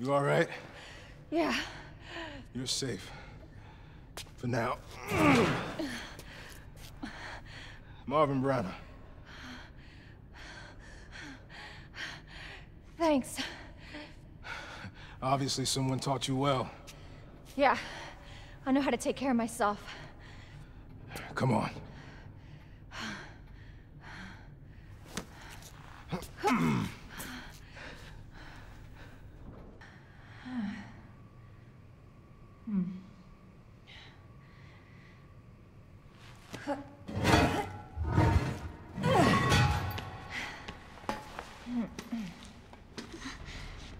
You all right? Yeah. You're safe. For now. Marvin Branagh. Thanks. Obviously, someone taught you well. Yeah. I know how to take care of myself. Come on.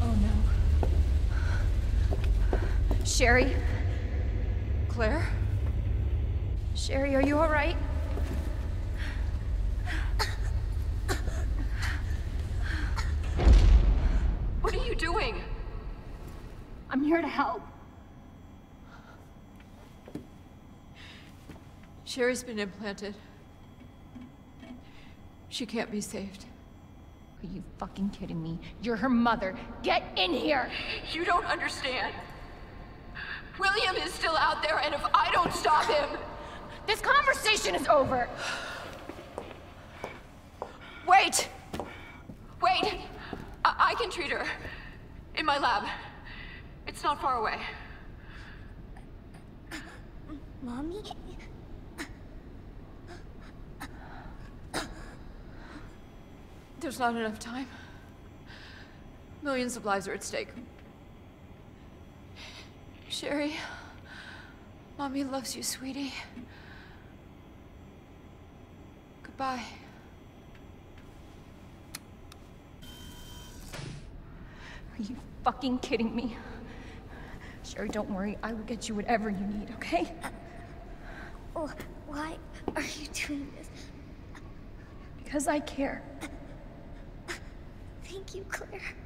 Oh, no. Sherry? Claire? Sherry, are you all right? What are you doing? I'm here to help. Sherry's been implanted. She can't be saved. Are you fucking kidding me? You're her mother. Get in here! You don't understand. William is still out there, and if I don't stop him. This conversation is over! Wait! Wait! I, I can treat her. In my lab. It's not far away. Mommy? There's not enough time. Millions of lives are at stake. Sherry, Mommy loves you, sweetie. Goodbye. Are you fucking kidding me? Sherry, don't worry. I will get you whatever you need, okay? Oh, why are you doing this? Because I care. Thank you, Claire. Claire!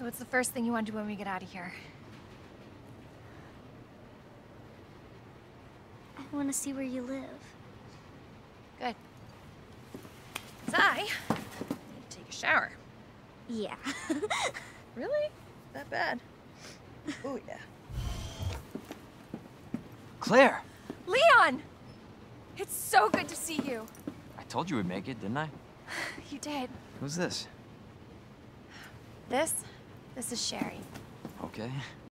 So what's the first thing you want to do when we get out of here? I want to see where you live. Good. 'Cause I need to take a shower. Yeah. Really? That bad? Oh, yeah. Claire! Leon! It's so good to see you. I told you we'd make it, didn't I? You did. Who's this? This? This is Sherry. Okay.